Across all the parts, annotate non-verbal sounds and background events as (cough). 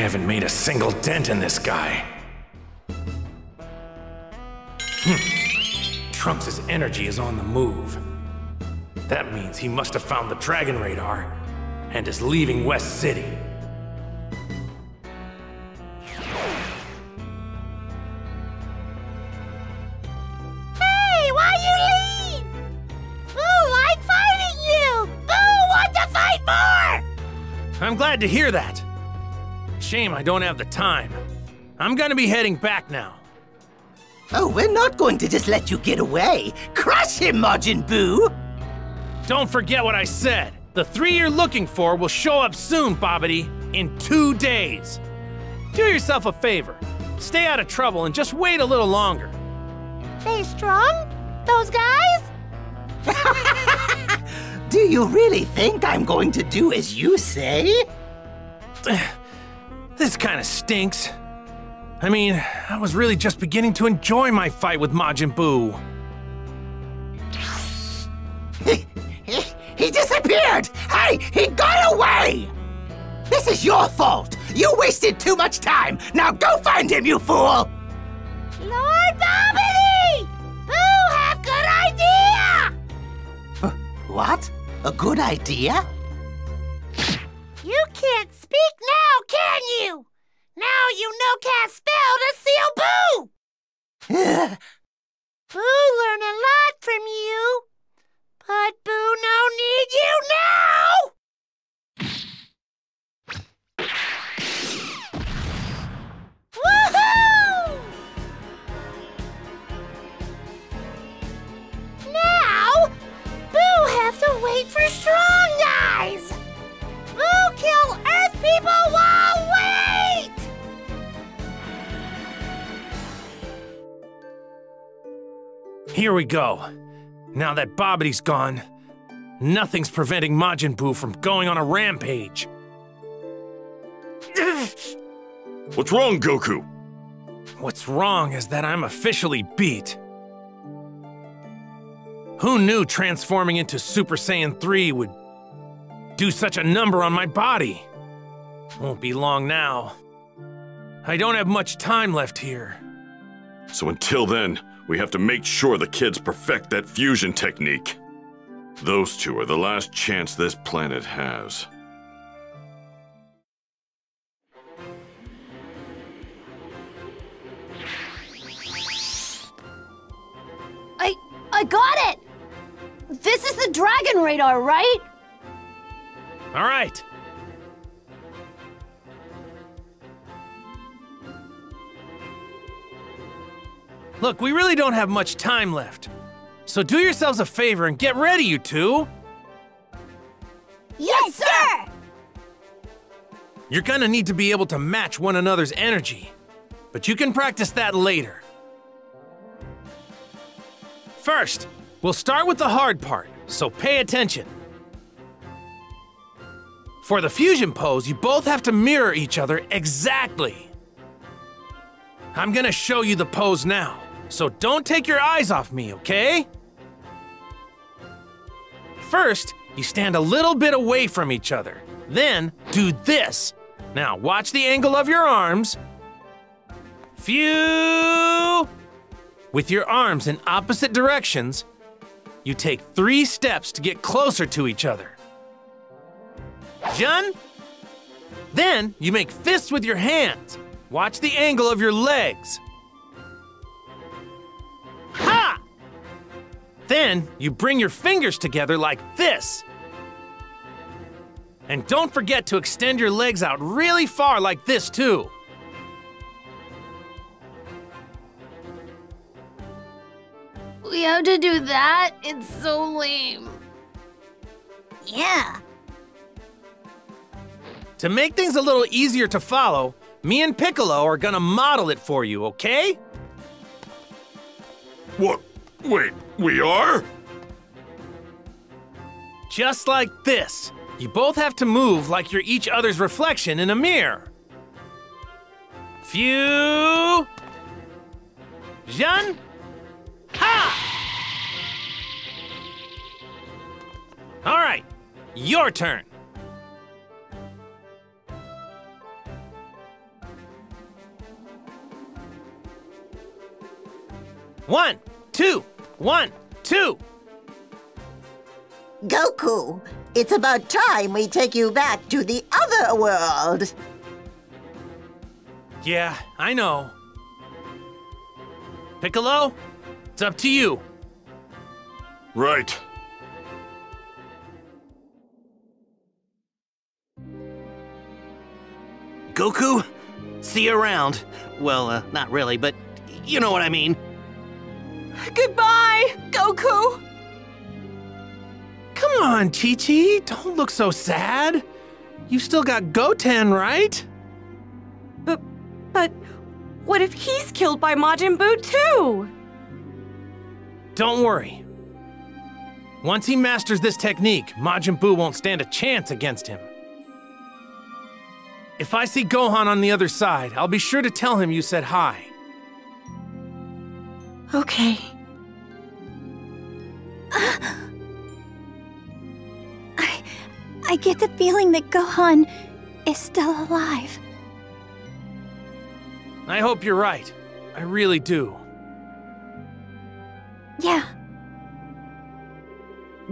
haven't made a single dent in this guy. Hmm. Trunks' energy is on the move. That means he must have found the Dragon Radar and is leaving West City. Hey, why you leave? Buu like fighting you! Buu want to fight more! I'm glad to hear that. Shame I don't have the time. I'm gonna be heading back now. Oh, we're not going to just let you get away. Crush him, Majin Buu! Don't forget what I said. The three you're looking for will show up soon, Babidi, in two days. Do yourself a favor. Stay out of trouble and just wait a little longer. They strong? Those guys? (laughs) Do you really think I'm going to do as you say? (sighs) (sighs) (sighs) This kind of stinks. I mean, I was really just beginning to enjoy my fight with Majin Buu. He, he, he disappeared! Hey, he got away! This is your fault! You wasted too much time! Now go find him, you fool! Lord Babidi! Buu have good idea! Uh, what? A good idea? You can't speak now, can you? Now you know can't spell to seal Buu! (laughs) Buu learn a lot from you. But Buu no need you now! (laughs) Woohoo! Here we go. Now that Babidi's gone, nothing's preventing Majin Buu from going on a rampage. What's wrong, Goku? What's wrong is that I'm officially beat. Who knew transforming into Super Saiyan 3 would do such a number on my body? Won't be long now. I don't have much time left here. So until then, we have to make sure the kids perfect that fusion technique. Those two are the last chance this planet has. I I got it! This is the Dragon Radar, right? All right. Look, we really don't have much time left. So do yourselves a favor and get ready, you two. Yes, sir! You're gonna need to be able to match one another's energy, but you can practice that later. First, we'll start with the hard part, so pay attention. For the fusion pose, you both have to mirror each other exactly. I'm gonna show you the pose now, so don't take your eyes off me, okay? First, you stand a little bit away from each other. Then, do this. Now, watch the angle of your arms. Phew! With your arms in opposite directions, you take three steps to get closer to each other. Jun? Then, you make fists with your hands. Watch the angle of your legs. Then, you bring your fingers together like this. And don't forget to extend your legs out really far like this, too. We have to do that? It's so lame. Yeah. To make things a little easier to follow, me and Piccolo are gonna model it for you, okay? What? Wait, we are? Just like this. You both have to move like you're each other's reflection in a mirror. Few. Jean. Ha! All right, your turn. One, two, one, two. Goku, it's about time we take you back to the other world. Yeah, I know. Piccolo, it's up to you. Right. Goku, see you around. Well, uh, not really, but you know what I mean. Goodbye, Goku! Come on, Chi Chi, don't look so sad. You still got Goten, right? But, but, what if he's killed by Majin Buu too? Don't worry. Once he masters this technique, Majin Buu won't stand a chance against him. If I see Gohan on the other side, I'll be sure to tell him you said hi. Okay. I, I get the feeling that Gohan is still alive. I hope you're right. I really do. Yeah,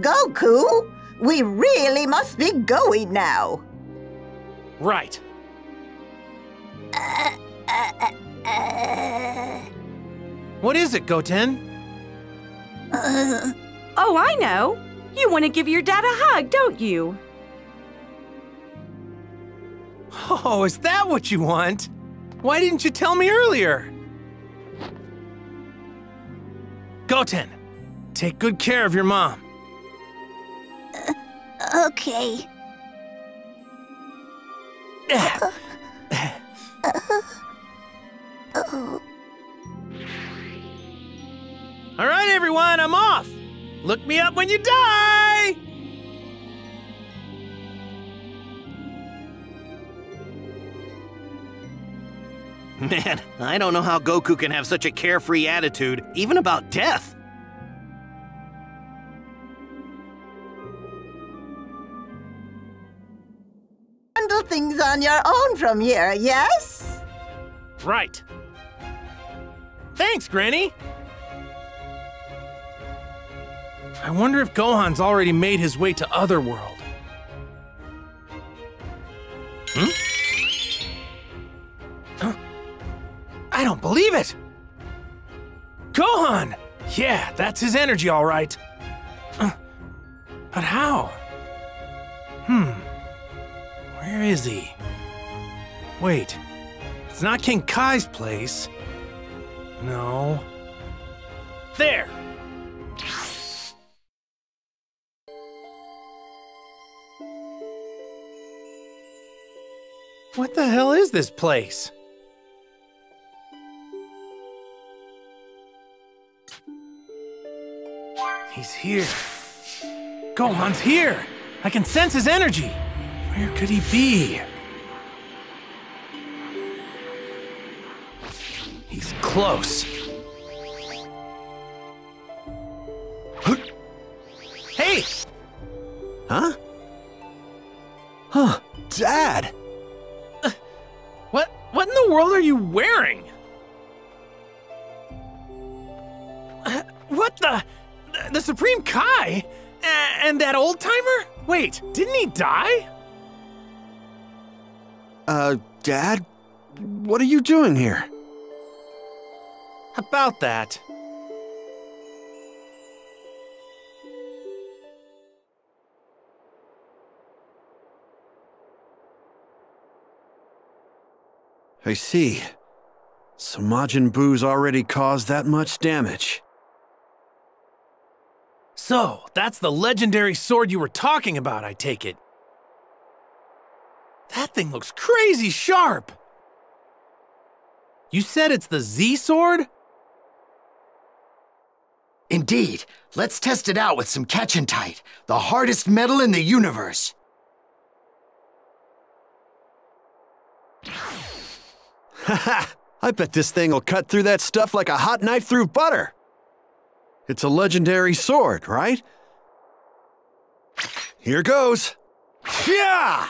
Goku, we really must be going now. Right. Uh, uh, uh, What is it, Goten? Uh, oh, I know. You want to give your dad a hug, don't you? Oh, is that what you want? Why didn't you tell me earlier? Goten, take good care of your mom. Uh, okay. Eh. Look me up when you die. Man, I don't know how Goku can have such a carefree attitude, even about death. Handle things on your own from here, yes? Right. Thanks, Granny. I wonder if Gohan's already made his way to Otherworld. Hmm? Huh? I don't believe it! Gohan! Yeah, that's his energy, all right. Uh, but how? Hmm. Where is he? Wait. It's not King Kai's place. No. There! What the hell is this place? He's here. Gohan's here! I can sense his energy! Where could he be? He's close. Hey! Huh? Huh, Dad! What in the world are you wearing? What the the Supreme Kai? And that old timer? Wait, didn't he die? Uh, Dad? What are you doing here? About that. I see. So Majin Buu's already caused that much damage. So, that's the legendary sword you were talking about, I take it. That thing looks crazy sharp. You said it's the Z sword? Indeed. Let's test it out with some Catchintite, the hardest metal in the universe. Ha! (laughs) I bet this thing will cut through that stuff like a hot knife through butter! It's a legendary sword, right? Here goes! Yeah!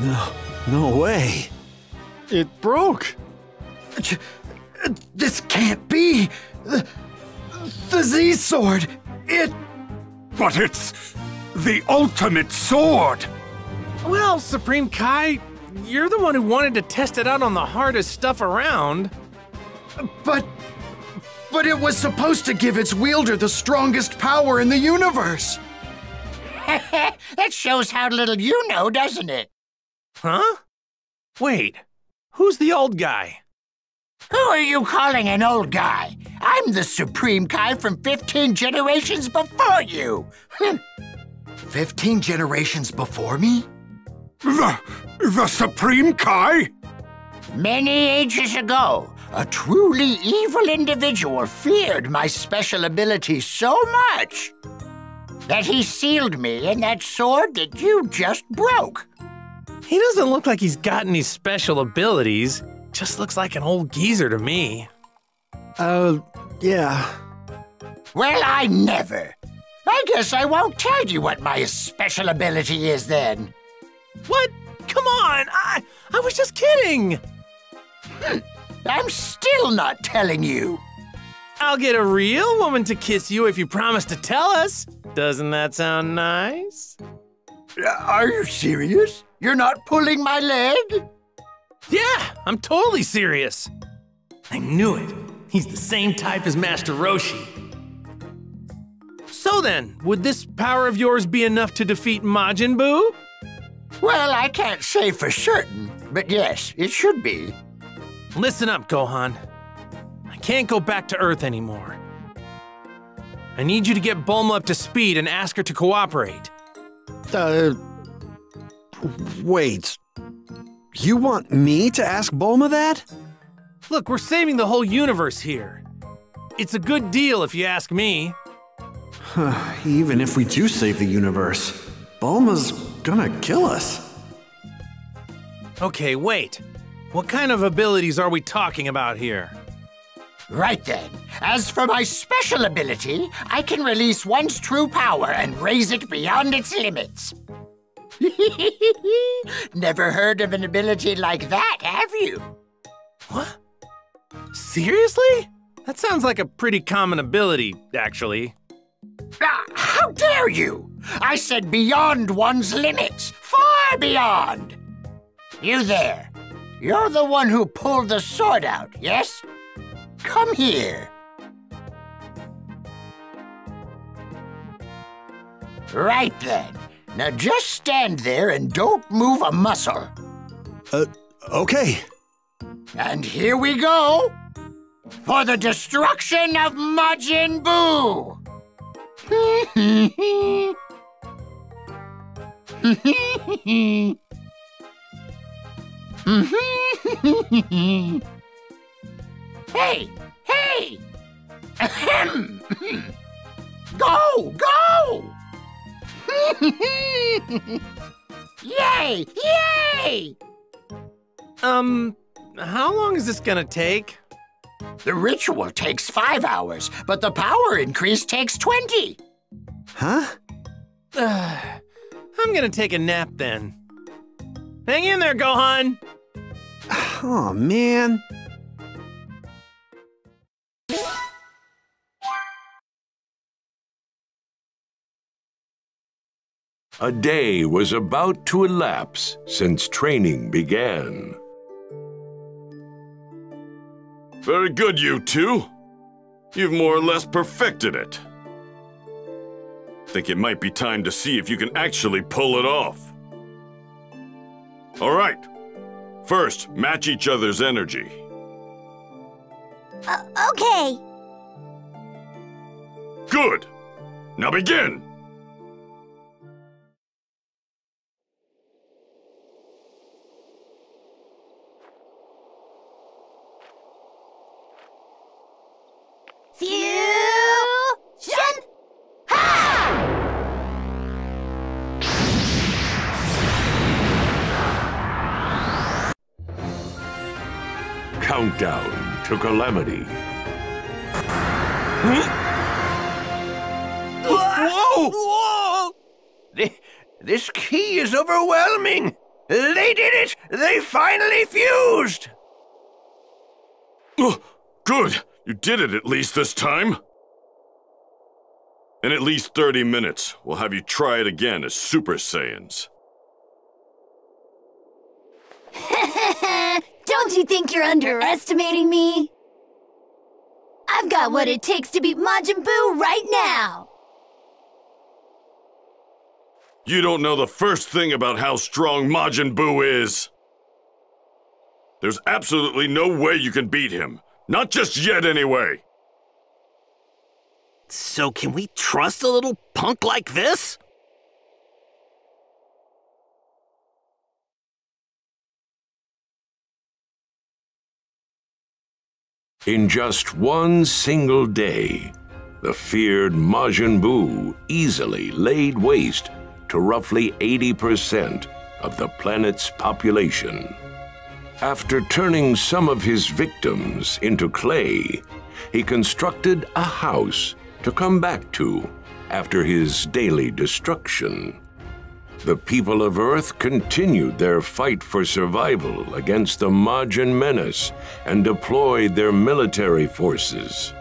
No, no way. It broke. This can't be. The, the Z sword. It. But it's the ultimate sword. Well, Supreme Kai, you're the one who wanted to test it out on the hardest stuff around. But. But it was supposed to give its wielder the strongest power in the universe. (laughs) that shows how little you know, doesn't it? Huh? Wait, who's the old guy? Who are you calling an old guy? I'm the Supreme Kai from 15 generations before you. Hmm. 15 generations before me? The. the Supreme Kai? Many ages ago, a truly evil individual feared my special ability so much that he sealed me in that sword that you just broke. He doesn't look like he's got any special abilities. Just looks like an old geezer to me. Uh, yeah. Well, I never. I guess I won't tell you what my special ability is then. What? Come on! I, I was just kidding! I'm still not telling you. I'll get a real woman to kiss you if you promise to tell us. Doesn't that sound nice? Are you serious? You're not pulling my leg? Yeah, I'm totally serious. I knew it. He's the same type as Master Roshi. So then, would this power of yours be enough to defeat Majin Buu? Well, I can't say for certain, but yes, it should be. Listen up, Gohan. I can't go back to Earth anymore. I need you to get Bulma up to speed and ask her to cooperate. Uh. Wait. You want me to ask Bulma that? Look, we're saving the whole universe here. It's a good deal if you ask me. (sighs) Even if we do save the universe, Bulma's gonna kill us. Okay, wait. What kind of abilities are we talking about here? Right then. As for my special ability, I can release one's true power and raise it beyond its limits. (laughs) Never heard of an ability like that, have you? What? Seriously? That sounds like a pretty common ability, actually. Ah, how dare you! I said beyond one's limits, far beyond! You there. You're the one who pulled the sword out, yes? Come here. Right then. Now just stand there and don't move a muscle. Uh, okay. And here we go. For the destruction of Majin Buu! hey! Hey! Ahem! Go! Go! Yay! Yay! Um, how long is this gonna take? The ritual takes five hours, but the power increase takes 20. Huh? Uh, (sighs) I'm gonna take a nap then. Hang in there, Gohan! Oh, man. A day was about to elapse since training began. Very good, you two. You've more or less perfected it. Think it might be time to see if you can actually pull it off. All right. First, match each other's energy. Uh, okay. Good. Now begin. Countdown to Calamity. Whoa! Whoa! This ki is overwhelming. They did it! They finally fused! Oh, good! You did it at least this time! In at least 30 minutes, we'll have you try it again as Super Saiyans. (laughs) Don't you think you're underestimating me? I've got what it takes to beat Majin Buu right now! You don't know the first thing about how strong Majin Buu is! There's absolutely no way you can beat him. Not just yet, anyway! So can we trust a little punk like this? In just one single day, the feared Majin Buu easily laid waste to roughly 80% of the planet's population. After turning some of his victims into clay, he constructed a house to come back to after his daily destruction. The people of Earth continued their fight for survival against the Majin menace and deployed their military forces.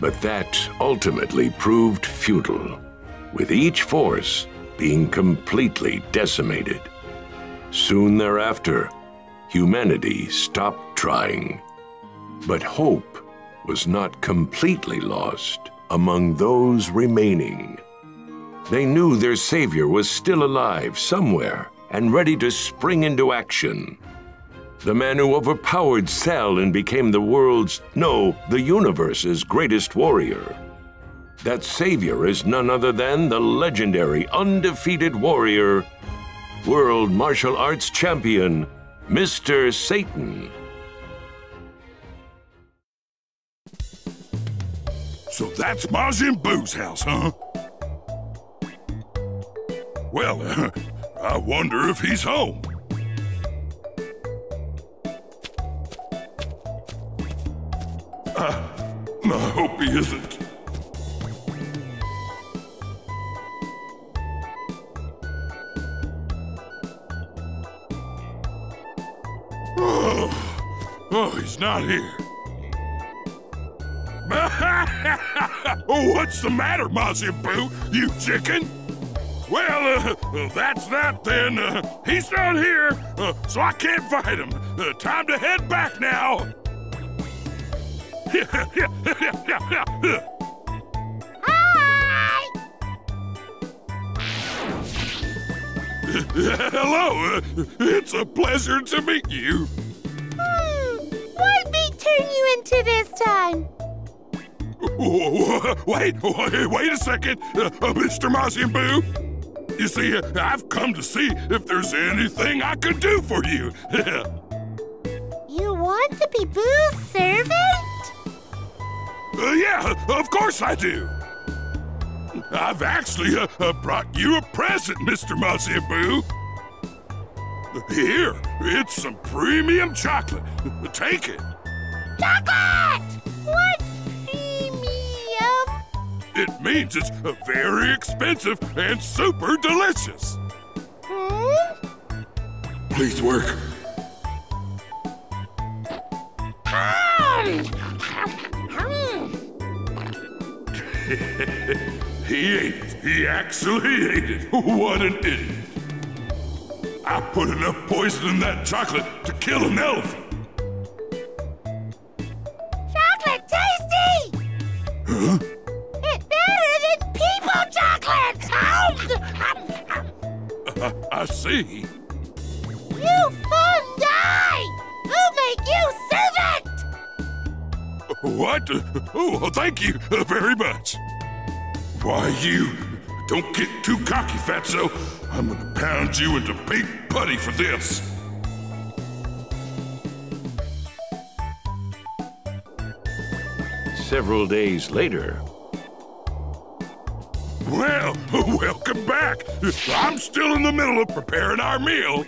But that ultimately proved futile, with each force being completely decimated. Soon thereafter, humanity stopped trying. But hope was not completely lost among those remaining. They knew their savior was still alive somewhere and ready to spring into action. The man who overpowered Cell and became the world's, no, the universe's greatest warrior. That savior is none other than the legendary, undefeated warrior, world martial arts champion, Mr. Satan. So that's Majin Buu's house, huh? Well, (laughs) I wonder if he's home. Uh, I hope he isn't. Oh, oh he's not here. Oh, (laughs) what's the matter, Majin Buu? You chicken? Well, uh, that's that then. Uh, he's not here, uh, so I can't fight him. Uh, time to head back now. Hi! (laughs) Hello. Uh, it's a pleasure to meet you. Hmm, what beat turn you into this time? Wait, (laughs) wait, wait a second, uh, Mr. Majin Buu. You see, I've come to see if there's anything I can do for you. (laughs) you want to be Buu's servant? Uh, yeah, of course I do. I've actually uh, uh, brought you a present, Mr. Majin Buu. Here, it's some premium chocolate. Take it. Chocolate! It means it's very expensive and super delicious. Hmm? Please work. (laughs) he ate it. He actually ate it. (laughs) What an idiot. I put enough poison in that chocolate to kill an elephant. Chocolate tasty! Huh? I, (laughs) I see. You fungi! Who'll make you servant? What? Oh, thank you (laughs) very much. Why, you don't get too cocky, Fatso. I'm gonna pound you into big putty for this. Several days later, well, (laughs) welcome back. I'm still in the middle of preparing our meal.